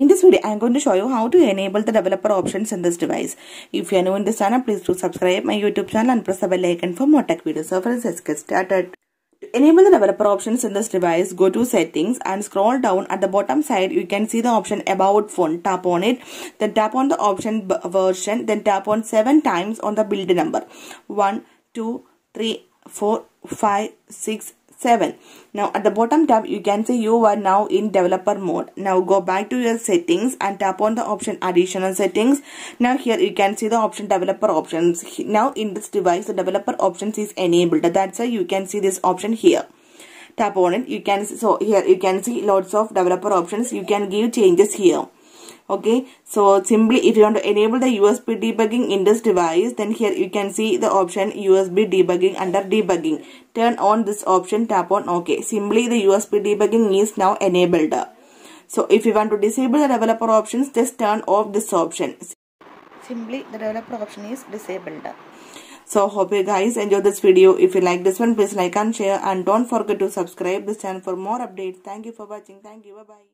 In this video, I am going to show you how to enable the developer options in this device. If you are new in this channel, please do subscribe my YouTube channel and press the bell icon for more tech videos. So friends, let's get started. To enable the developer options in this device, go to settings and scroll down at the bottom side. You can see the option about phone. Tap on it. Then tap on the option version. Then tap on 7 times on the build number. 1, 2, 3, 4, 5, 6, 7. Now at the bottom tab you can see you are now in developer mode. Now go back to your settings and tap on the option additional settings. Now here you can see the option developer options. Now in this device the developer options is enabled. That's why you can see this option here. Tap on it. You can so here you can see lots of developer options. You can give changes here okay so simply if you want to enable the usb debugging in this device then here you can see the option usb debugging under debugging. Turn on this option tap on ok. Simply the usb debugging is now enabled. So if you want to disable the developer options just turn off this option. Simply the developer option is disabled. So hope you guys enjoy this video. If you like this one please like and share. And don't forget to subscribe this channel for more updates. Thank you for watching. Thank you. Bye bye